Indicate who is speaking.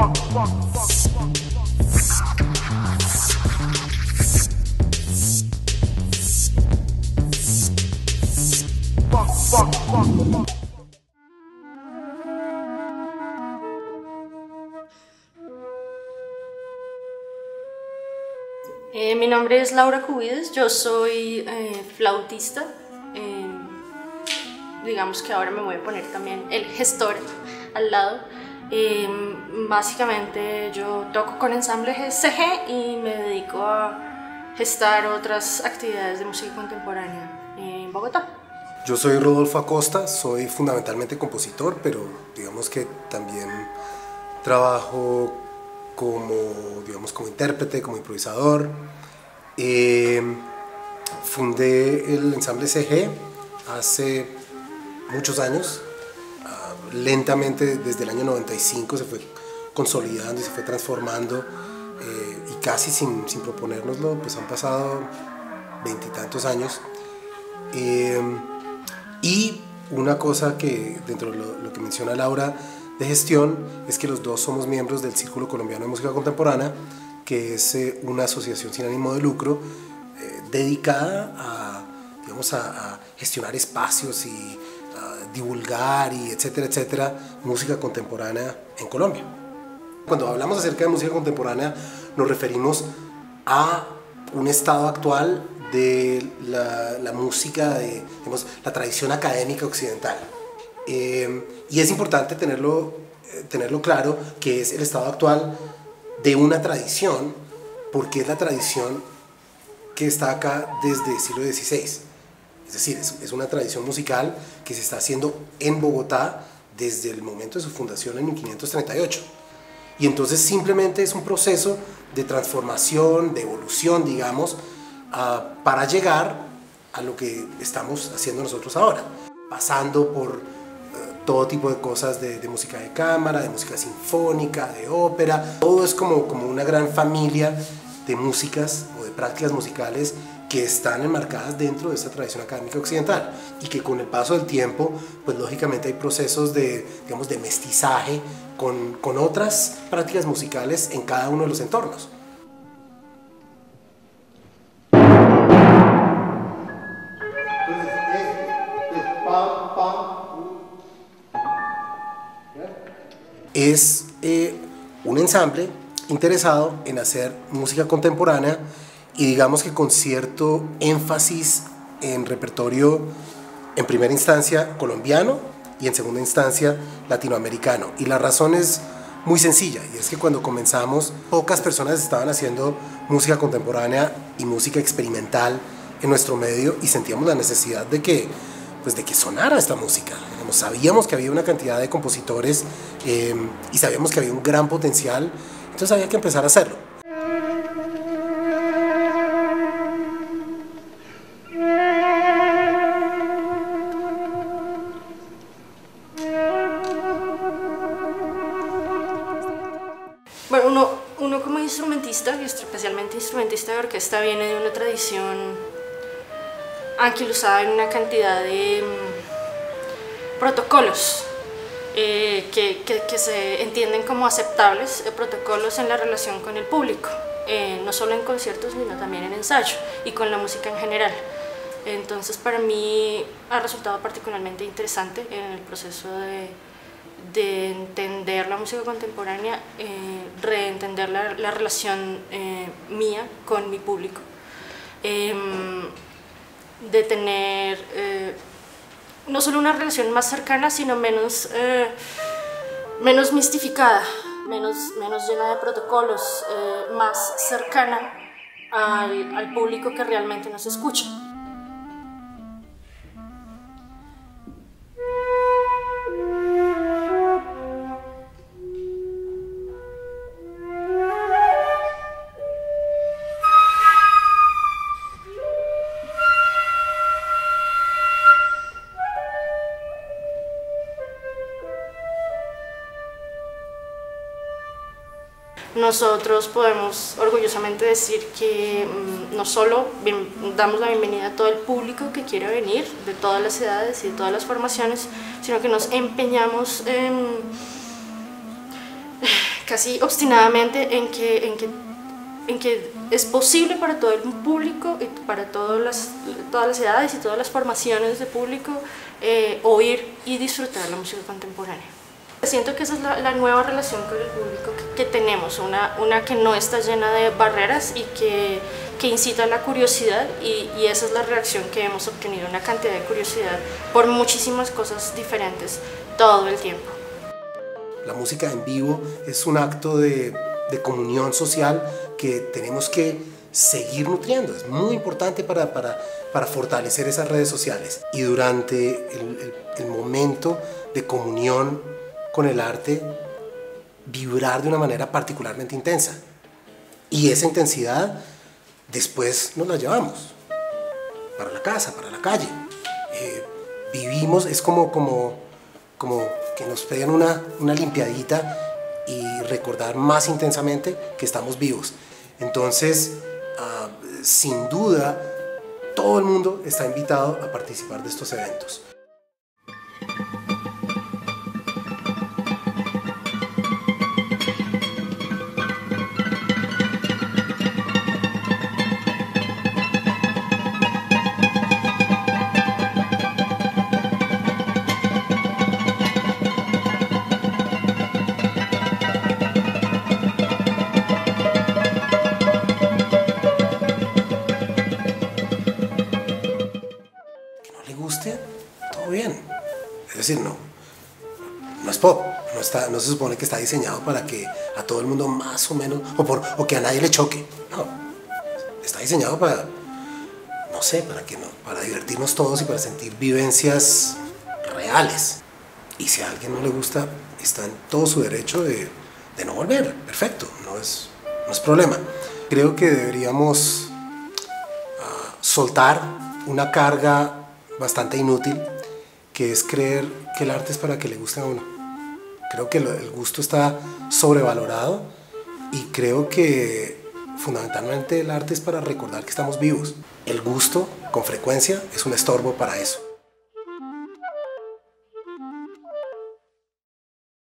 Speaker 1: Eh, mi nombre es Laura Cubides, yo soy eh, flautista. eh, digamos que ahora me voy a poner también el gestor al lado. Eh, básicamente yo toco con ensamble CG y me dedico a gestar otras actividades de música contemporánea en Bogotá.
Speaker 2: Yo soy Rodolfo Acosta, soy fundamentalmente compositor, pero digamos que también trabajo como, digamos, como intérprete, como improvisador. Eh, fundé el ensamble CG hace muchos años, lentamente desde el año 95 se fue consolidando y se fue transformando eh, y casi sin, sin proponérnoslo, pues han pasado veintitantos años. Eh, y una cosa que dentro de lo, que menciona Laura de gestión es que los dos somos miembros del Círculo Colombiano de Música Contemporánea, que es eh, una asociación sin ánimo de lucro dedicada a, digamos, a, gestionar espacios y divulgar y etcétera, etcétera, música contemporánea en Colombia. Cuando hablamos acerca de música contemporánea nos referimos a un estado actual de la, la música, de digamos, la tradición académica occidental. Eh, y es importante tenerlo, eh, tenerlo claro que es el estado actual de una tradición, porque es la tradición que está acá desde el siglo XVI. Es decir, es, una tradición musical que se está haciendo en Bogotá desde el momento de su fundación en 1538. Y entonces simplemente es un proceso de transformación, de evolución, digamos, uh, para llegar a lo que estamos haciendo nosotros ahora, pasando por uh, todo tipo de cosas de, de, música de cámara, de música sinfónica, de ópera, todo es como, como una gran familia de músicas o de prácticas musicales que están enmarcadas dentro de esta tradición académica occidental y que con el paso del tiempo, pues lógicamente hay procesos de, digamos, de mestizaje con, con otras prácticas musicales en cada uno de los entornos. es eh, un ensamble interesado en hacer música contemporánea y digamos que con cierto énfasis en repertorio en primera instancia colombiano y en segunda instancia latinoamericano. Y la razón es muy sencilla y es que cuando comenzamos pocas personas estaban haciendo música contemporánea y música experimental en nuestro medio y sentíamos la necesidad de que pues de que sonara esta música. Sabíamos que había una cantidad de compositores eh, y sabíamos que había un gran potencial, entonces había que empezar a hacerlo.
Speaker 1: Bueno, uno, uno como instrumentista, y especialmente instrumentista de orquesta, viene de una tradición anquilosada en una cantidad de um, protocolos eh, que, que, que, se entienden como aceptables, eh, protocolos en la relación con el público, eh, no solo en conciertos, sino también en ensayo y con la música en general. Entonces para mí ha resultado particularmente interesante en el proceso de, de entender la música contemporánea, reentender la, la relación mía con mi público em, de tener eh, no solo una relación más cercana, sino menos, eh, menos mistificada, menos, menos llena de protocolos, eh, más cercana al, al público que realmente nos escucha. Nosotros podemos orgullosamente decir que mmm, no solo damos la bienvenida a todo el público que quiere venir, de todas las edades y de todas las formaciones, sino que nos empeñamos casi obstinadamente en que, es posible para todo el público y para todas las, todas las edades y todas las formaciones de público eh, oír y disfrutar la música contemporánea. Siento que esa es la, nueva relación con el público que, tenemos, una, una, que no está llena de barreras y que, que incita a la curiosidad y, y, esa es la reacción que hemos obtenido, una cantidad de curiosidad por muchísimas cosas diferentes todo el tiempo.
Speaker 2: La música en vivo es un acto de, de comunión social que tenemos que seguir nutriendo. Es muy importante para, para, para fortalecer esas redes sociales. Y durante el, el, momento de comunión con el arte, vibrar de una manera particularmente intensa. Y esa intensidad después nos la llevamos para la casa, para la calle. Eh, vivimos, es como, como, como que nos pegan una, una limpiadita y recordar más intensamente que estamos vivos. Entonces, uh, sin duda, todo el mundo está invitado a participar de estos eventos. Decir, no, no es pop, no, está, no se supone que está diseñado para que a todo el mundo más o menos, o, por, o que a nadie le choque. No, está diseñado para, no sé, para, que no, para divertirnos todos y para sentir vivencias reales. Y si a alguien no le gusta, está en todo su derecho de, de no volver. Perfecto, no es, no es problema. Creo que deberíamos uh, soltar una carga bastante inútil, que es creer que el arte es para que le guste a uno. Creo que el gusto está sobrevalorado y creo que fundamentalmente el arte es para recordar que estamos vivos. El gusto, con frecuencia, es un estorbo para eso.